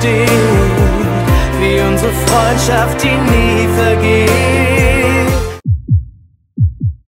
steht, wie unsere Freundschaft, die nie vergeht.